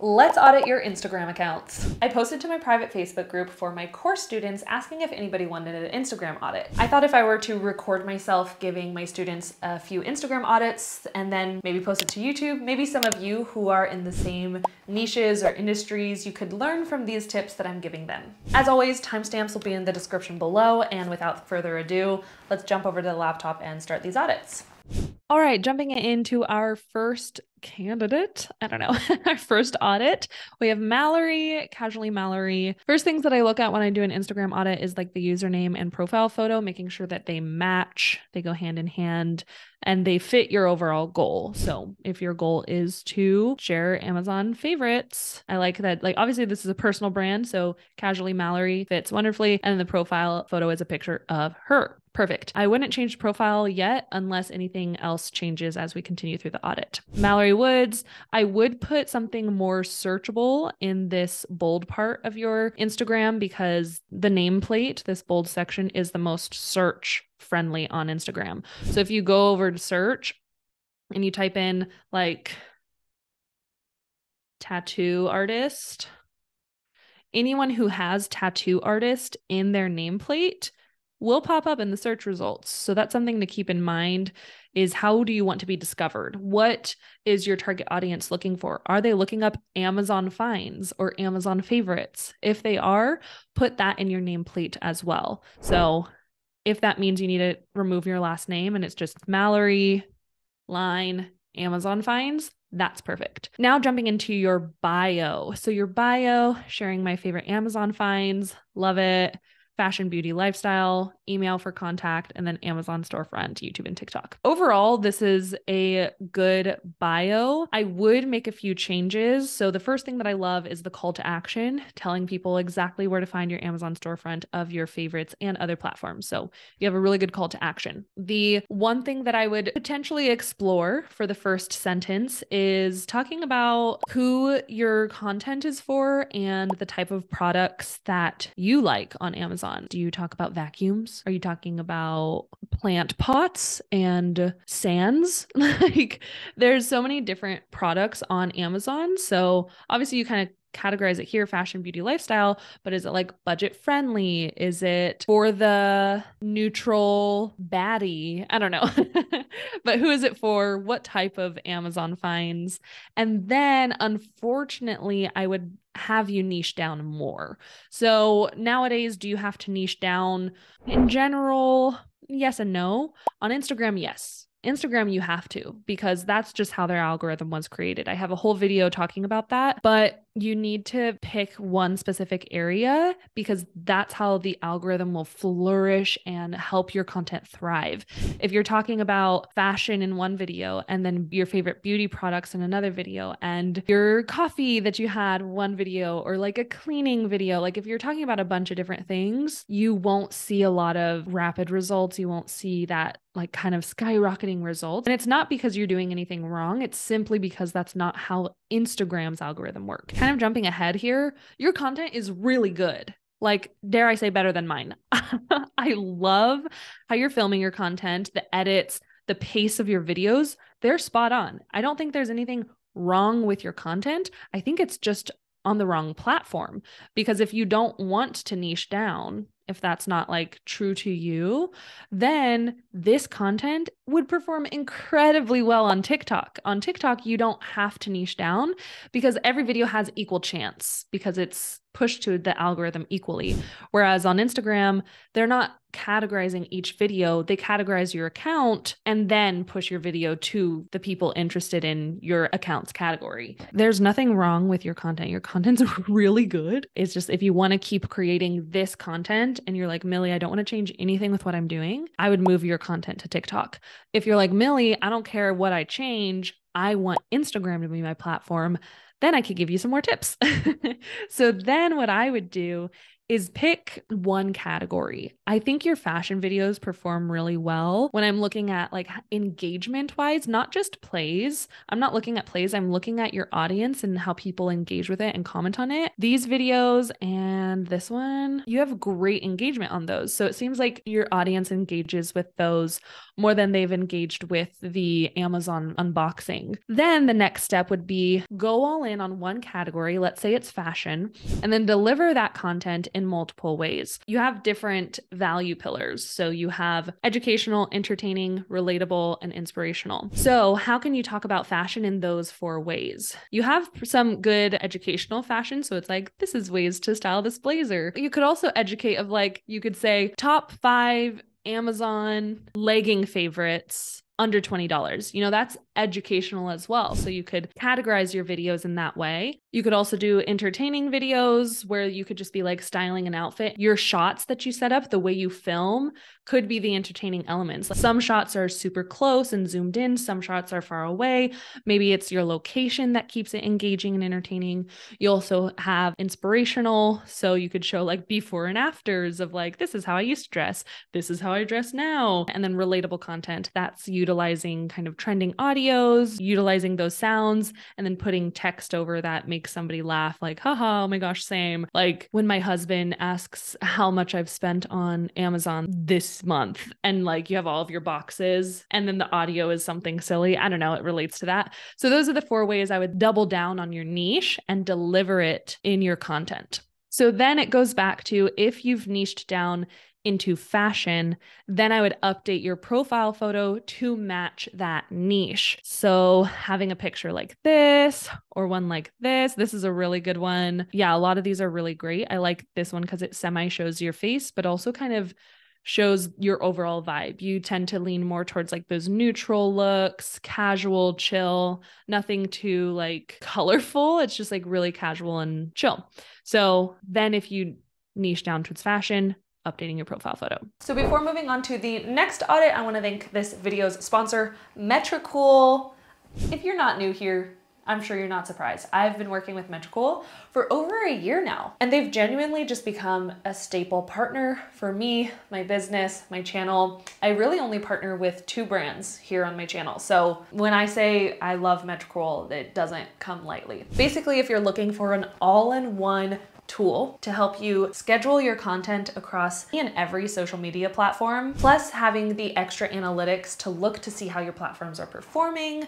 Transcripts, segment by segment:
Let's audit your Instagram accounts. I posted to my private Facebook group for my course students asking if anybody wanted an Instagram audit. I thought if I were to record myself giving my students a few Instagram audits and then maybe post it to YouTube, maybe some of you who are in the same niches or industries, you could learn from these tips that I'm giving them. As always, timestamps will be in the description below, and without further ado, let's jump over to the laptop and start these audits. All right, jumping into our first candidate. I don't know, our first audit. We have Mallory, casually Mallory. First things that I look at when I do an Instagram audit is like the username and profile photo, making sure that they match, they go hand in hand, and they fit your overall goal. So if your goal is to share Amazon favorites, I like that. Like, obviously, this is a personal brand. So casually Mallory fits wonderfully. And the profile photo is a picture of her. Perfect. I wouldn't change profile yet unless anything else changes as we continue through the audit. Mallory Woods, I would put something more searchable in this bold part of your Instagram because the nameplate, this bold section, is the most search friendly on Instagram. So if you go over to search and you type in like tattoo artist, anyone who has tattoo artist in their nameplate will pop up in the search results. So that's something to keep in mind is how do you want to be discovered? What is your target audience looking for? Are they looking up Amazon finds or Amazon favorites? If they are, put that in your nameplate as well. So if that means you need to remove your last name and it's just Mallory line Amazon finds, that's perfect. Now jumping into your bio. So your bio, sharing my favorite Amazon finds, love it fashion, beauty, lifestyle, email for contact, and then Amazon storefront, YouTube, and TikTok. Overall, this is a good bio. I would make a few changes. So, the first thing that I love is the call to action, telling people exactly where to find your Amazon storefront of your favorites and other platforms. So, you have a really good call to action. The one thing that I would potentially explore for the first sentence is talking about who your content is for and the type of products that you like on Amazon. Do you talk about vacuums? Are you talking about plant pots and sands? like there's so many different products on Amazon. So obviously you kind of categorize it here fashion beauty lifestyle but is it like budget friendly is it for the neutral baddie i don't know but who is it for what type of amazon finds and then unfortunately i would have you niche down more. So nowadays, do you have to niche down in general? Yes and no. On Instagram, yes. Instagram, you have to because that's just how their algorithm was created. I have a whole video talking about that, but you need to pick one specific area because that's how the algorithm will flourish and help your content thrive. If you're talking about fashion in one video and then your favorite beauty products in another video and your coffee that you had one video or like a cleaning video, like if you're talking about a bunch of different things, you won't see a lot of rapid results. You won't see that like kind of skyrocketing results. And it's not because you're doing anything wrong, it's simply because that's not how Instagram's algorithm works. Kind of jumping ahead here, your content is really good. Like, dare I say, better than mine. I love how you're filming your content, the edits, the pace of your videos. They're spot on. I don't think there's anything wrong with your content. I think it's just on the wrong platform because if you don't want to niche down, if that's not like true to you, then this content would perform incredibly well on TikTok. On TikTok, you don't have to niche down because every video has equal chance because it's pushed to the algorithm equally. Whereas on Instagram, they're not categorizing each video, they categorize your account and then push your video to the people interested in your account's category. There's nothing wrong with your content. Your content's really good. It's just if you want to keep creating this content and you're like, Millie, I don't want to change anything with what I'm doing, I would move your content to TikTok. If you're like, Millie, I don't care what I change, I want Instagram to be my platform then I could give you some more tips. so then what I would do is pick one category. I think your fashion videos perform really well when I'm looking at like engagement wise, not just plays. I'm not looking at plays, I'm looking at your audience and how people engage with it and comment on it. These videos and this one, you have great engagement on those. So it seems like your audience engages with those more than they've engaged with the Amazon unboxing. Then the next step would be go all in on one category, let's say it's fashion, and then deliver that content in multiple ways. You have different value pillars. So you have educational, entertaining, relatable, and inspirational. So, how can you talk about fashion in those four ways? You have some good educational fashion. So, it's like, this is ways to style this blazer. You could also educate, of like, you could say top five Amazon legging favorites under $20. You know, that's educational as well. So you could categorize your videos in that way. You could also do entertaining videos where you could just be like styling an outfit. Your shots that you set up, the way you film, could be the entertaining elements. Some shots are super close and zoomed in, some shots are far away. Maybe it's your location that keeps it engaging and entertaining. You also have inspirational. So you could show like before and afters of like, this is how I used to dress, this is how I dress now. And then relatable content that's utilizing kind of trending audios, utilizing those sounds, and then putting text over that makes somebody laugh, like, haha, oh my gosh, same. Like when my husband asks how much I've spent on Amazon this month, and like you have all of your boxes, and then the audio is something silly. I don't know, it relates to that. So those are the four ways I would double down on your niche and deliver it in your content. So then it goes back to if you've niched down into fashion, then I would update your profile photo to match that niche. So, having a picture like this or one like this, this is a really good one. Yeah, a lot of these are really great. I like this one because it semi shows your face, but also kind of shows your overall vibe. You tend to lean more towards like those neutral looks, casual, chill, nothing too like colorful. It's just like really casual and chill. So, then if you niche down towards fashion, updating your profile photo. So before moving on to the next audit, I wanna thank this video's sponsor, Metricool. If you're not new here, I'm sure you're not surprised. I've been working with Metricool for over a year now, and they've genuinely just become a staple partner for me, my business, my channel. I really only partner with two brands here on my channel. So when I say I love Metricool, it doesn't come lightly. Basically, if you're looking for an all-in-one tool to help you schedule your content across and every social media platform, plus having the extra analytics to look to see how your platforms are performing.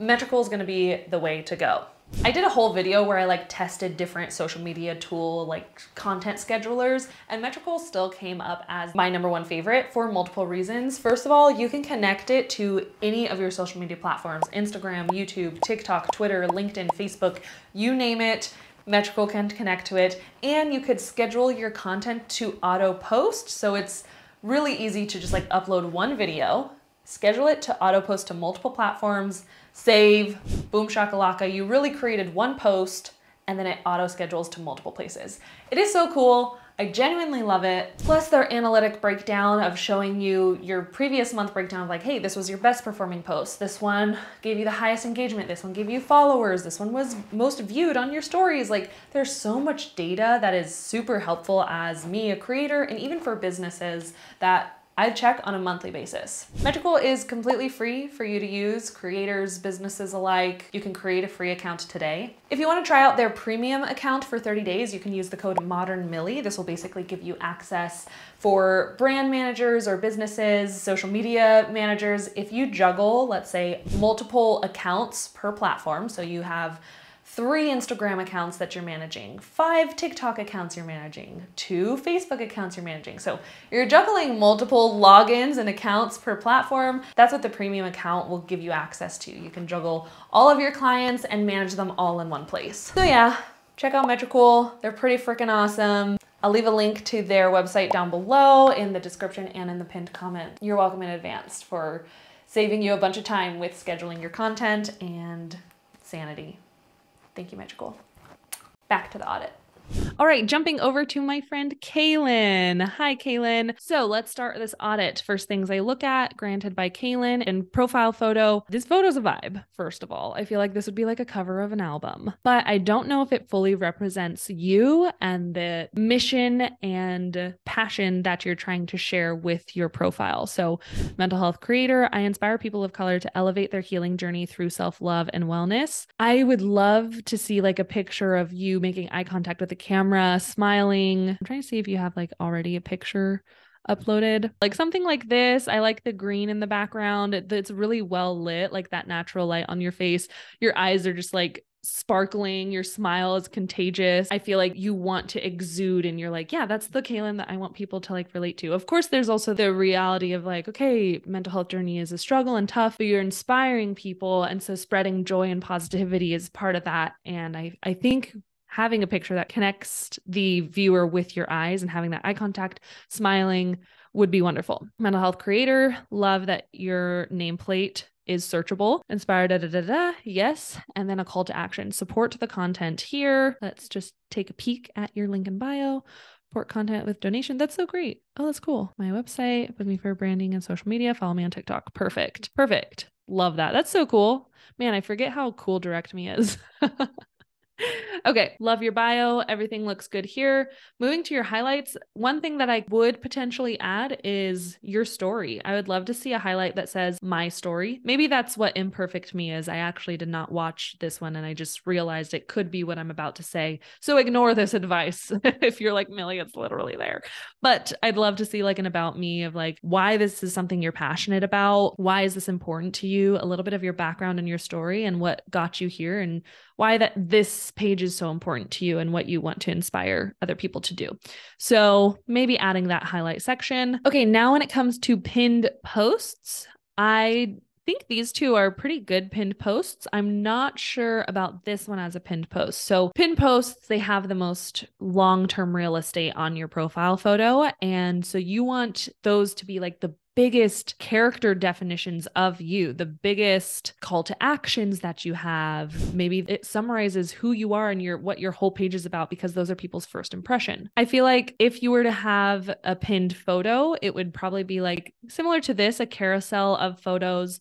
Metricool is going to be the way to go. I did a whole video where I like tested different social media tool like content schedulers and Metricool still came up as my number one favorite for multiple reasons. First of all, you can connect it to any of your social media platforms, Instagram, YouTube, TikTok, Twitter, LinkedIn, Facebook, you name it. Metricool can connect to it, and you could schedule your content to auto post. So it's really easy to just like upload one video, schedule it to auto post to multiple platforms, save, boom shakalaka. You really created one post and then it auto schedules to multiple places. It is so cool. I genuinely love it. Plus their analytic breakdown of showing you your previous month breakdown of like, hey, this was your best performing post. This one gave you the highest engagement. This one gave you followers. This one was most viewed on your stories. Like there's so much data that is super helpful as me, a creator, and even for businesses that I check on a monthly basis. Metricool is completely free for you to use, creators, businesses alike. You can create a free account today. If you wanna try out their premium account for 30 days, you can use the code ModernMillie. This will basically give you access for brand managers or businesses, social media managers. If you juggle, let's say, multiple accounts per platform, so you have three Instagram accounts that you're managing, five TikTok accounts you're managing, two Facebook accounts you're managing. So you're juggling multiple logins and accounts per platform. That's what the premium account will give you access to. You can juggle all of your clients and manage them all in one place. So yeah, check out Metricool. They're pretty freaking awesome. I'll leave a link to their website down below in the description and in the pinned comment. You're welcome in advance for saving you a bunch of time with scheduling your content and sanity. Thank you, Magical. Back to the audit. All right, jumping over to my friend Kaylin. Hi, Kaylin. So let's start this audit. First things I look at, granted by Kaylin, and profile photo. This photo's a vibe, first of all. I feel like this would be like a cover of an album, but I don't know if it fully represents you and the mission and passion that you're trying to share with your profile. So, mental health creator, I inspire people of color to elevate their healing journey through self love and wellness. I would love to see like a picture of you making eye contact with the camera, smiling. I'm trying to see if you have like already a picture uploaded. Like something like this. I like the green in the background. It's really well lit, like that natural light on your face. Your eyes are just like sparkling, your smile is contagious. I feel like you want to exude and you're like, yeah, that's the Kaylin that I want people to like relate to. Of course, there's also the reality of like, okay, mental health journey is a struggle and tough, but you're inspiring people. And so spreading joy and positivity is part of that. And I, I think having a picture that connects the viewer with your eyes and having that eye contact, smiling would be wonderful. Mental health creator, love that your nameplate is searchable. Inspired, da da da da. Yes. And then a call to action. Support the content here. Let's just take a peek at your link in bio. Support content with donation. That's so great. Oh, that's cool. My website, with me for branding and social media. Follow me on TikTok. Perfect. Perfect. Love that. That's so cool. Man, I forget how cool Direct Me is. okay, love your bio. Everything looks good here. Moving to your highlights, one thing that I would potentially add is your story. I would love to see a highlight that says my story. Maybe that's what imperfect me is. I actually did not watch this one and I just realized it could be what I'm about to say. So ignore this advice if you're like Millie, it's literally there. But I'd love to see like an about me of like why this is something you're passionate about. Why is this important to you? A little bit of your background and your story and what got you here and why that page is so important to you and what you want to inspire other people to do. So maybe adding that highlight section. Okay, now when it comes to pinned posts, I think these two are pretty good pinned posts. I'm not sure about this one as a pinned post. So, pinned posts, they have the most long term real estate on your profile photo. And so, you want those to be like the biggest character definitions of you, the biggest call to actions that you have. Maybe it summarizes who you are and your what your whole page is about because those are people's first impression. I feel like if you were to have a pinned photo, it would probably be like similar to this, a carousel of photos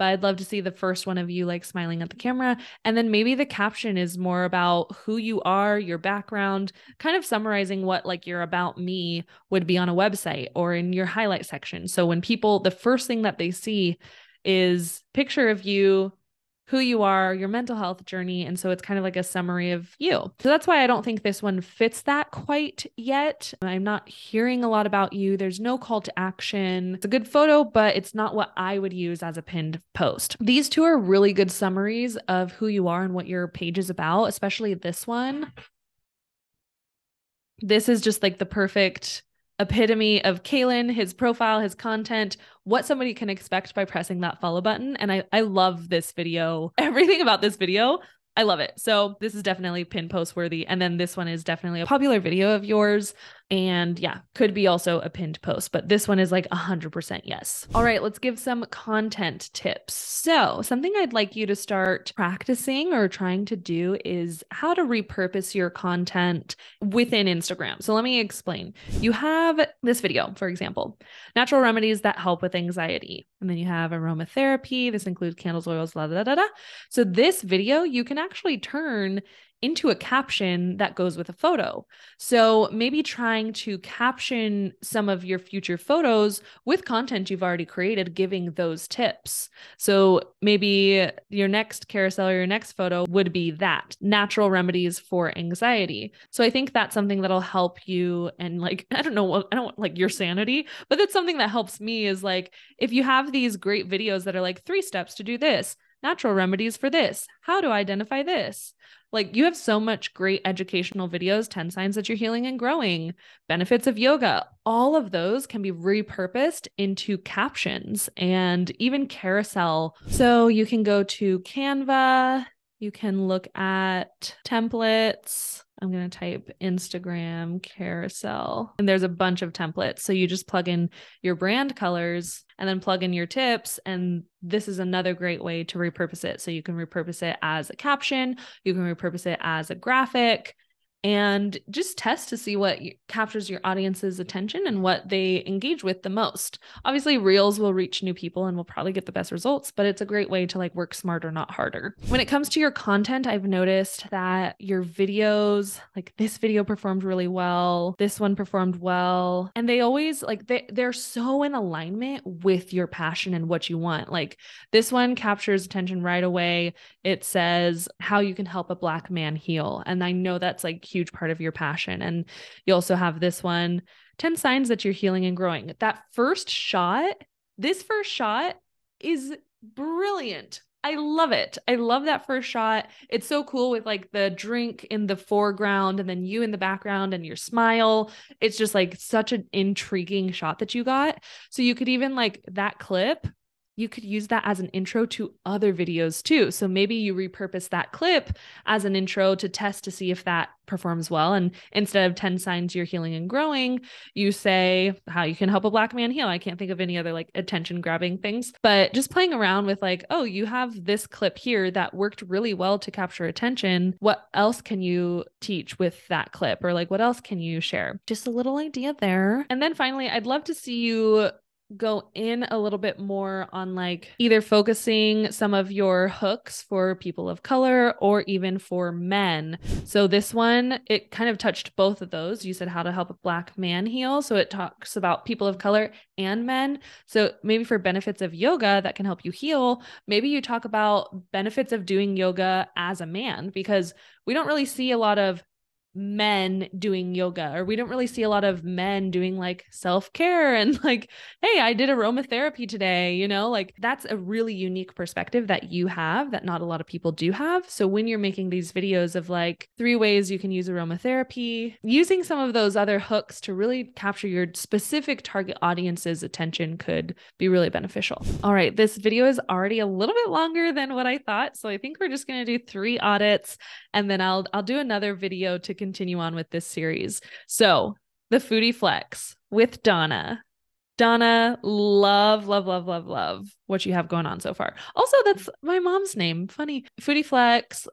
but I'd love to see the first one of you like smiling at the camera. And then maybe the caption is more about who you are, your background, kind of summarizing what like your about me would be on a website or in your highlight section. So when people, the first thing that they see is picture of you who you are, your mental health journey. And so it's kind of like a summary of you. So that's why I don't think this one fits that quite yet. I'm not hearing a lot about you. There's no call to action. It's a good photo, but it's not what I would use as a pinned post. These two are really good summaries of who you are and what your page is about, especially this one. This is just like the perfect epitome of Kaylin, his profile, his content, what somebody can expect by pressing that follow button. And I, I love this video. Everything about this video I love it. So this is definitely pin post worthy. And then this one is definitely a popular video of yours. And yeah, could be also a pinned post, but this one is like 100% yes. All right, let's give some content tips. So, something I'd like you to start practicing or trying to do is how to repurpose your content within Instagram. So, let me explain. You have this video, for example, natural remedies that help with anxiety. And then you have aromatherapy. This includes candles, oils, la da da da. So, this video you can actually turn into a caption that goes with a photo. So maybe trying to caption some of your future photos with content you've already created, giving those tips. So maybe your next carousel or your next photo would be that natural remedies for anxiety. So I think that's something that'll help you and like, I don't know, what I don't like your sanity, but that's something that helps me is like, if you have these great videos that are like three steps to do this, natural remedies for this, how to identify this like you have so much great educational videos 10 signs that you're healing and growing, benefits of yoga. All of those can be repurposed into captions and even carousel. So you can go to Canva, you can look at templates. I'm going to type Instagram carousel. And there's a bunch of templates. So you just plug in your brand colors and then plug in your tips. And this is another great way to repurpose it. So you can repurpose it as a caption, you can repurpose it as a graphic. And just test to see what captures your audience's attention and what they engage with the most. Obviously, reels will reach new people and will probably get the best results, but it's a great way to like work smarter, not harder. When it comes to your content, I've noticed that your videos, like this video performed really well, this one performed well, and they always like they they're so in alignment with your passion and what you want. Like this one captures attention right away. It says how you can help a black man heal, and I know that's like huge part of your passion. And you also have this one 10 signs that you're healing and growing. That first shot, this first shot is brilliant. I love it. I love that first shot. It's so cool with like the drink in the foreground and then you in the background and your smile. It's just like such an intriguing shot that you got. So you could even like that clip you could use that as an intro to other videos too. So maybe you repurpose that clip as an intro to test to see if that performs well. And instead of 10 signs you're healing and growing, you say how you can help a black man heal. I can't think of any other like attention grabbing things, but just playing around with like, oh, you have this clip here that worked really well to capture attention. What else can you teach with that clip? Or like, what else can you share? Just a little idea there. And then finally, I'd love to see you go in a little bit more on like either focusing some of your hooks for people of color or even for men. So this one, it kind of touched both of those. You said how to help a black man heal. So it talks about people of color and men. So maybe for benefits of yoga that can help you heal, maybe you talk about benefits of doing yoga as a man because we don't really see a lot of men doing yoga or we don't really see a lot of men doing like self-care and like hey I did aromatherapy today you know? Like that's a really unique perspective that you have that not a lot of people do have. So when you're making these videos of like three ways you can use aromatherapy using some of those other hooks to really capture your specific target audience's attention could be really beneficial. All right this video is already a little bit longer than what I thought so I think we're just going to do three audits and then I'll I'll do another video to continue on with this series. So, the Foodie Flex with Donna. Donna, love, love, love, love, love what you have going on so far. Also, that's my mom's name. Funny. Foodie Flex.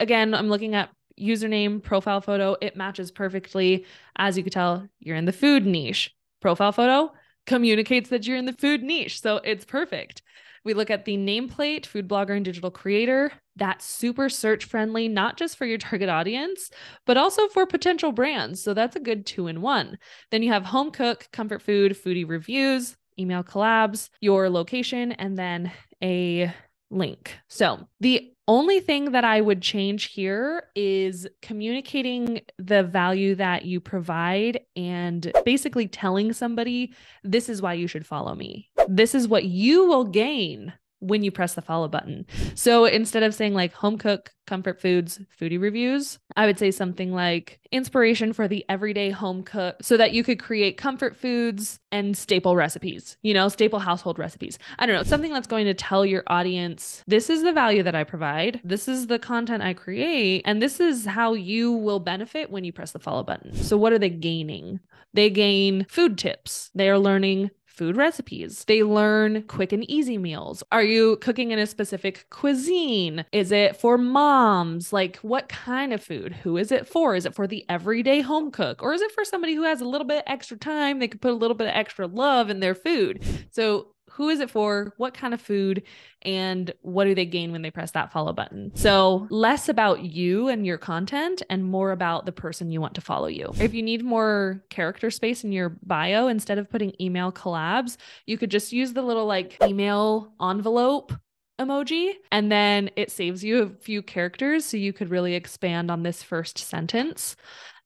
Again, I'm looking at username, profile photo. It matches perfectly. As you could tell, you're in the food niche. Profile photo communicates that you're in the food niche. So it's perfect. We look at the nameplate, food blogger and digital creator. That's super search friendly, not just for your target audience, but also for potential brands. So that's a good two in one. Then you have home cook, comfort food, foodie reviews, email collabs, your location, and then a link. So the only thing that I would change here is communicating the value that you provide and basically telling somebody this is why you should follow me. This is what you will gain when you press the follow button. So instead of saying like home cook, comfort foods, foodie reviews, I would say something like inspiration for the everyday home cook so that you could create comfort foods and staple recipes, you know, staple household recipes. I don't know, something that's going to tell your audience this is the value that I provide, this is the content I create, and this is how you will benefit when you press the follow button. So what are they gaining? They gain food tips. They are learning food recipes. They learn quick and easy meals. Are you cooking in a specific cuisine? Is it for moms? Like what kind of food? Who is it for? Is it for the everyday home cook? Or is it for somebody who has a little bit extra time? They could put a little bit of extra love in their food. So who is it for, what kind of food, and what do they gain when they press that follow button. So, less about you and your content and more about the person you want to follow you. If you need more character space in your bio, instead of putting email collabs, you could just use the little like email envelope emoji and then it saves you a few characters so you could really expand on this first sentence.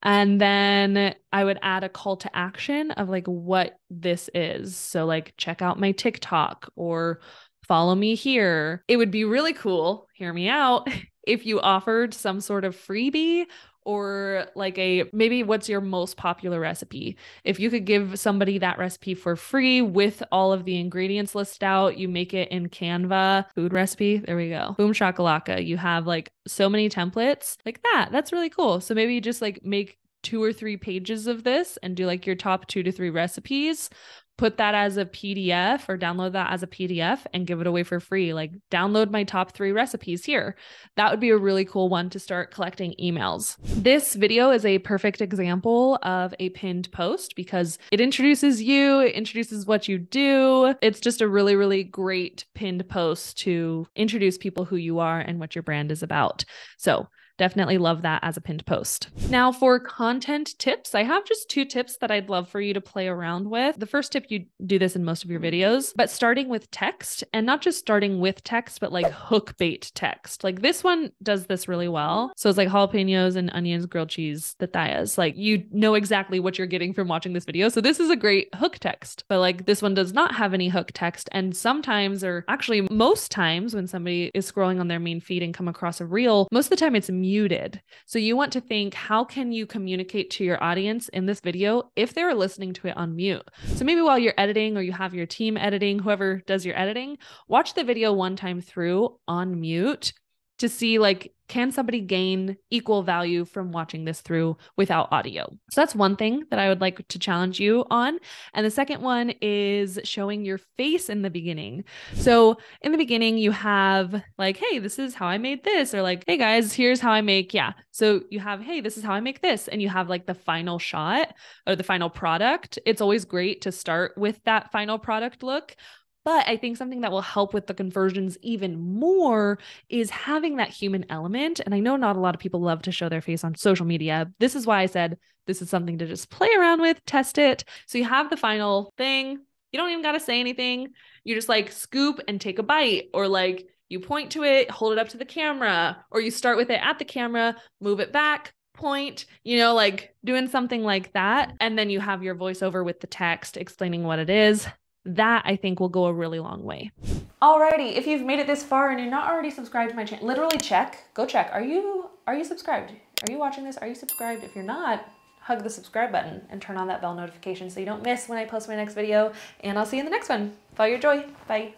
And then I would add a call to action of like what this is. So, like, check out my TikTok or follow me here. It would be really cool, hear me out, if you offered some sort of freebie or like a maybe what's your most popular recipe. If you could give somebody that recipe for free with all of the ingredients listed out, you make it in Canva food recipe. There we go. Boom shakalaka. You have like so many templates like that. That's really cool. So maybe just like make two or three pages of this and do like your top two to three recipes put that as a PDF or download that as a PDF and give it away for free. Like, download my top three recipes here. That would be a really cool one to start collecting emails. This video is a perfect example of a pinned post because it introduces you, it introduces what you do. It's just a really, really great pinned post to introduce people who you are and what your brand is about. So, Definitely love that as a pinned post. Now, for content tips, I have just two tips that I'd love for you to play around with. The first tip, you do this in most of your videos, but starting with text and not just starting with text, but like hook bait text. Like this one does this really well. So it's like jalapenos and onions, grilled cheese, pitayas. Like you know exactly what you're getting from watching this video. So this is a great hook text, but like this one does not have any hook text. And sometimes, or actually most times, when somebody is scrolling on their main feed and come across a reel, most of the time it's muted. So you want to think, how can you communicate to your audience in this video if they're listening to it on mute? So maybe while you're editing or you have your team editing, whoever does your editing, watch the video one time through on mute to see like can somebody gain equal value from watching this through without audio? So that's one thing that I would like to challenge you on. And the second one is showing your face in the beginning. So in the beginning, you have like, hey, this is how I made this, or like, hey guys, here's how I make, yeah. So you have, hey, this is how I make this. And you have like the final shot or the final product. It's always great to start with that final product look. But I think something that will help with the conversions even more is having that human element. And I know not a lot of people love to show their face on social media. This is why I said this is something to just play around with, test it. So you have the final thing. You don't even got to say anything. You just like scoop and take a bite, or like you point to it, hold it up to the camera, or you start with it at the camera, move it back, point, you know, like doing something like that. And then you have your voiceover with the text explaining what it is that I think will go a really long way. Alrighty, if you've made it this far and you're not already subscribed to my channel, literally check, go check. Are you are you subscribed? Are you watching this? Are you subscribed? If you're not, hug the subscribe button and turn on that bell notification so you don't miss when I post my next video. And I'll see you in the next one. Follow your joy. Bye.